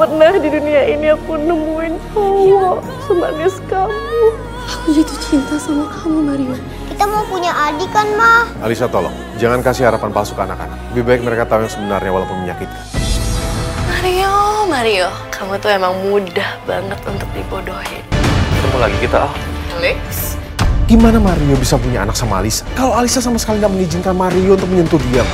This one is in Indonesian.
pernah di dunia ini aku nemuin cowok semanis kamu. Aku jatuh cinta sama kamu, Mario. Kita mau punya adik kan, Ma? Alisa tolong, jangan kasih harapan palsu ke anak-anak. Lebih baik mereka tahu yang sebenarnya walaupun menyakitkan. Mario, Mario, kamu tuh emang mudah banget untuk dibodohin. Ketemu lagi kita, Al. Alex? Gimana Mario bisa punya anak sama Alisa? Kalau Alisa sama sekali nggak mengizinkan Mario untuk menyentuh dia.